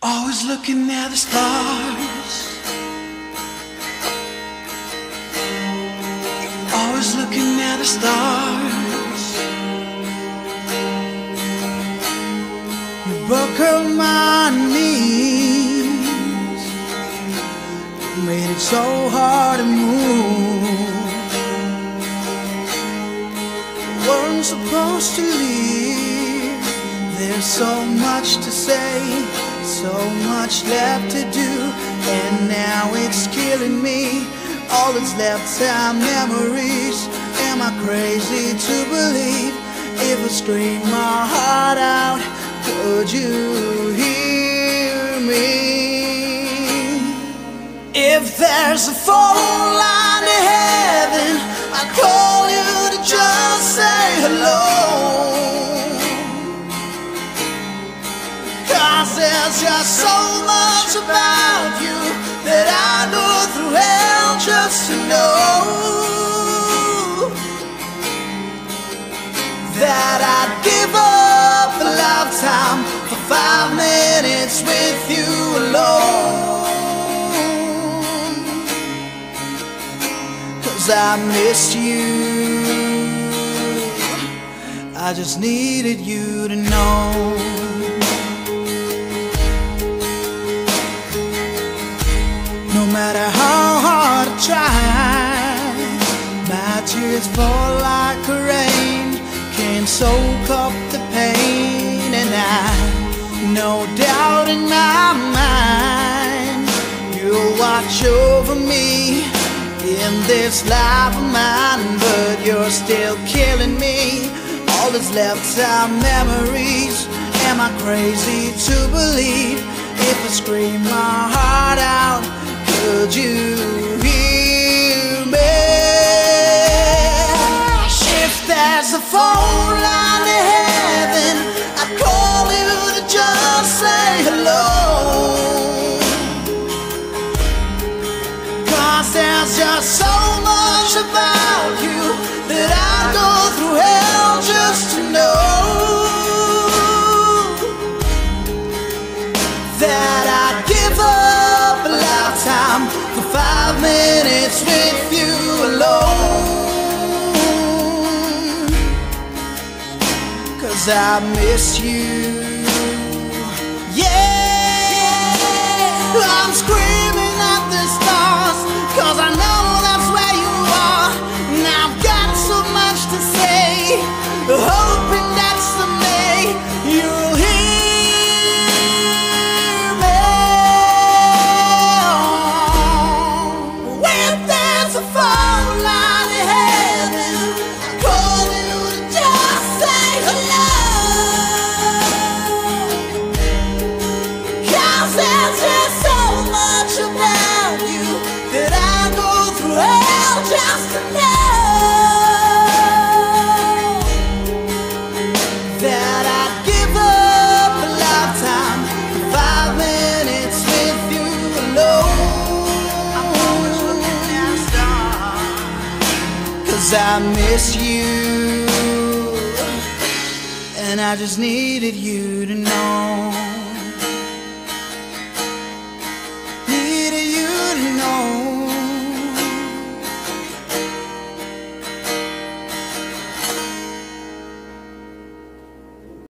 Always looking at the stars. Always looking at the stars. You buckled my knees. Made it so hard to move. Weren't supposed to leave. There's so much to say, so much left to do, and now it's killing me. All that's left are memories. Am I crazy to believe if I scream my heart out? Could you hear me? If there's a phone Cause there's just so much about you that I go through hell just to know that I'd give up a lifetime for five minutes with you alone. Cause I missed you. I just needed you to know. My tears fall like rain, can't soak up the pain, and I, no doubt in my mind, you'll watch over me in this life of mine, but you're still killing me. All that's left are memories. Am I crazy to believe if I scream my heart out? Could you I miss you. Yeah, I'm screaming Cause I miss you, and I just needed you to know.